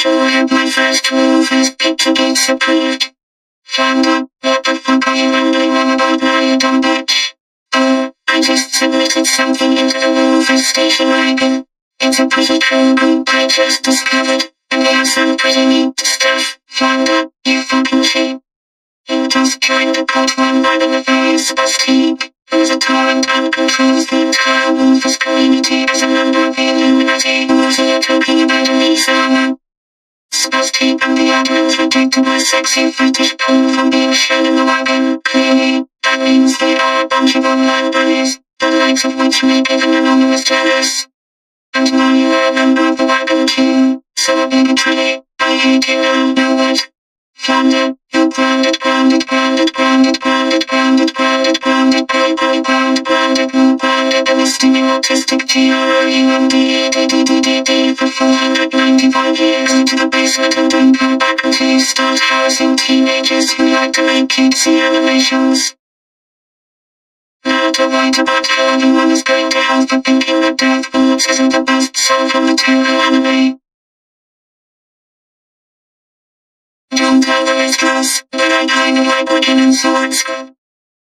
sure that my first move is picture gets approved. Found out, what the fuck all about now you don't bitch? Oh, I just submitted something into the movie station wagon. It's a pretty cool group I just discovered, and they have some pretty neat stuff. Found out, you fucking sheep. You just joined the cult run by the nefarious Busty, who's a torrent and controls the entire Wolfers community as a member of the Illuminati who was here talking about Elise And the admins rejected my sexy British poem from being shown in the wagon. Clearly, that means they are a bunch of online bullies, the likes of which make even anonymous jealous. And now you are a member of the wagon too, so obligatory, I hate you now, know it, you grounded, grounded, grounded, grounded, grounded, grounded, grounded, grounded, grounded, grounded, grounded, grounded, grounded, and listening autistic G-R-U-M-B-A-D-D-D-D-D for 495 years into the basement and then back start housing teenagers who like to make cutesy animations. Now to write about how anyone is going to hell for thinking that Death Boobs isn't the best soulful material anime. Don't tell the restaurants, but I kind of like working in sword school.